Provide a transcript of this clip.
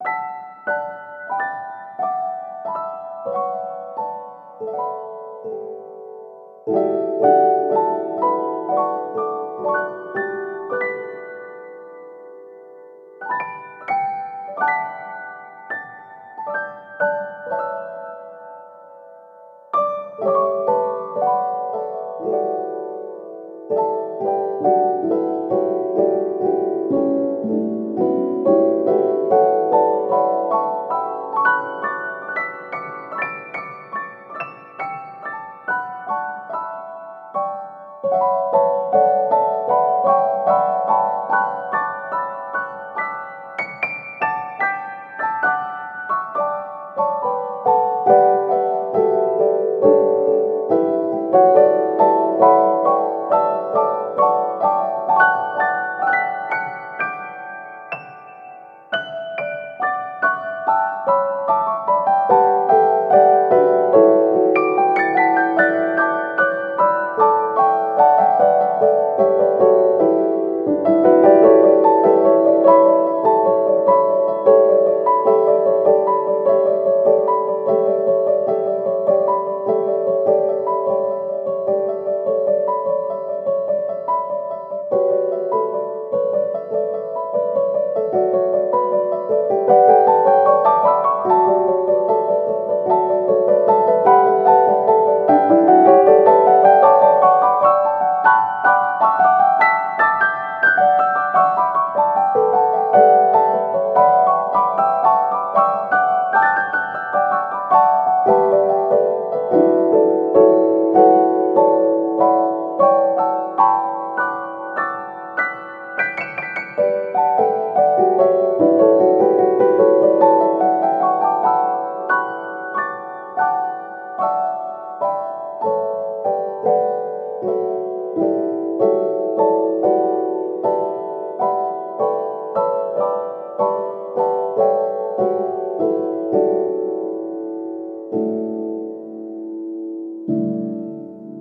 you